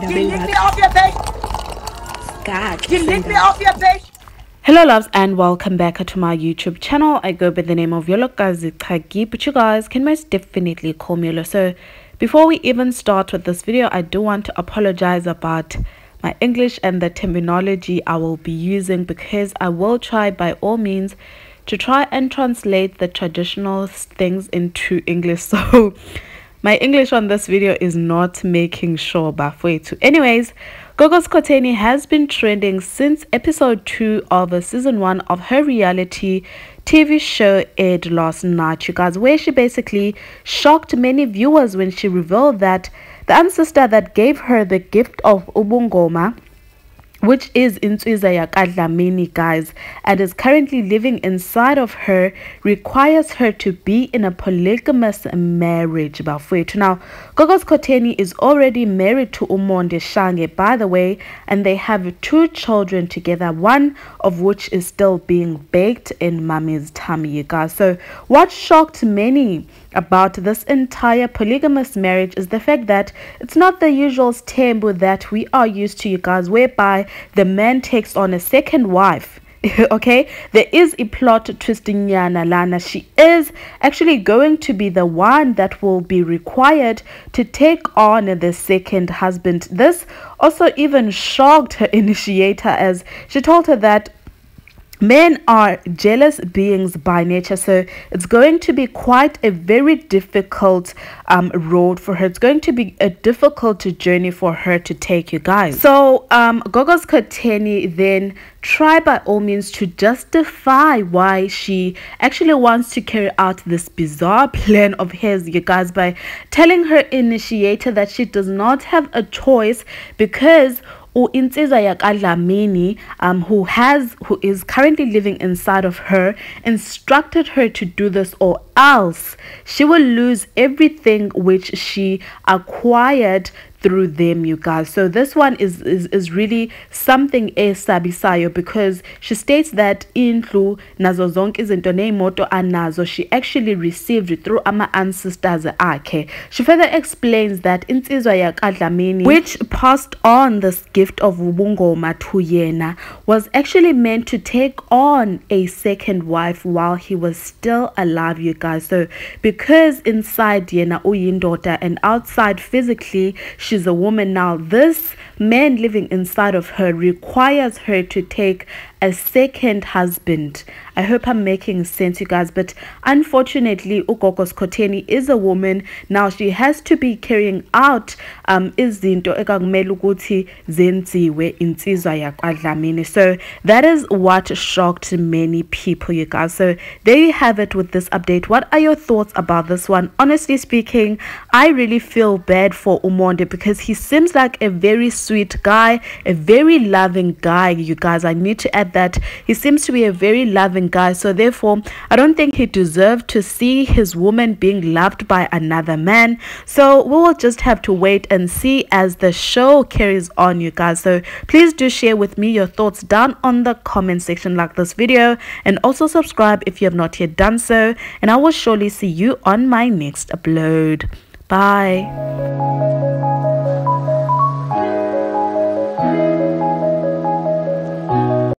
Delete me off your page. God. Delete me off your page. Hello loves and welcome back to my YouTube channel. I go by the name of Yolokazi Chagi, but you guys can most definitely call me Yolo. So before we even start with this video, I do want to apologize about my English and the terminology I will be using because I will try by all means to try and translate the traditional things into English. So my English on this video is not making sure to. Anyways, Gogo Skhotheni has been trending since episode 2 of season 1 of her reality TV show aired last night, you guys, where she basically shocked many viewers when she revealed that the ancestor that gave her the gift of Ubungoma which is Insizwa Yakadlamini, guys, and is currently living inside of her, requires her to be in a polygamous marriage. Bafowethu. Now, Gogos Skhotheni is already married to Umonde Shange, by the way, and they have two children together, one of which is still being baked in mommy's tummy, guys. So, what shocked many about this entire polygamous marriage is the fact that it's not the usual taboo that we are used to, you guys, whereby the man takes on a second wife. okay, there is a plot twisting Yana Lana. She is actually going to be the one that will be required to take on the second husband. This also even shocked her initiator as she told her that men are jealous beings by nature so it's going to be quite a very difficult um road for her. It's going to be a difficult journey for her to take you guys. So um Gogo Skhotheni then try by all means to justify why she actually wants to carry out this bizarre plan of hers you guys by telling her initiator that she does not have a choice because u-Insizwa yakadlamini um who has who is currently living inside of her instructed her to do this or else she will lose everything which she acquired through them you guys. So this one is is, is really something esabisayo because she states that indlu nazo zonke izinto neyimoto anazo she actually received through ama ancestors akhe. She further explains that insizwa yakadlamini which passed on this gift of ubungoma to yena was actually meant to take on a second wife while he was still alive you guys. So because inside yena uyindoda and outside physically she's a woman. Now this man living inside of her requires her to take a second husband. I hope I'm making sense, you guys. But unfortunately, Ugogo Skhotheni is a woman. Now she has to be carrying out um izinto ukuthi zenziwe insizwa. So that is what shocked many people, you guys. So there you have it with this update. What are your thoughts about this one? Honestly speaking, I really feel bad for Umonde because he seems like a very sweet guy, a very loving guy, you guys. I need to add that he seems to be a very loving guy. So therefore, I don't think he deserved to see his woman being loved by another man. So we will just have to wait and see as the show carries on, you guys. So please do share with me your thoughts down on the comment section like this video and also subscribe if you have not yet done so. And I will surely see you on my next upload. Bye.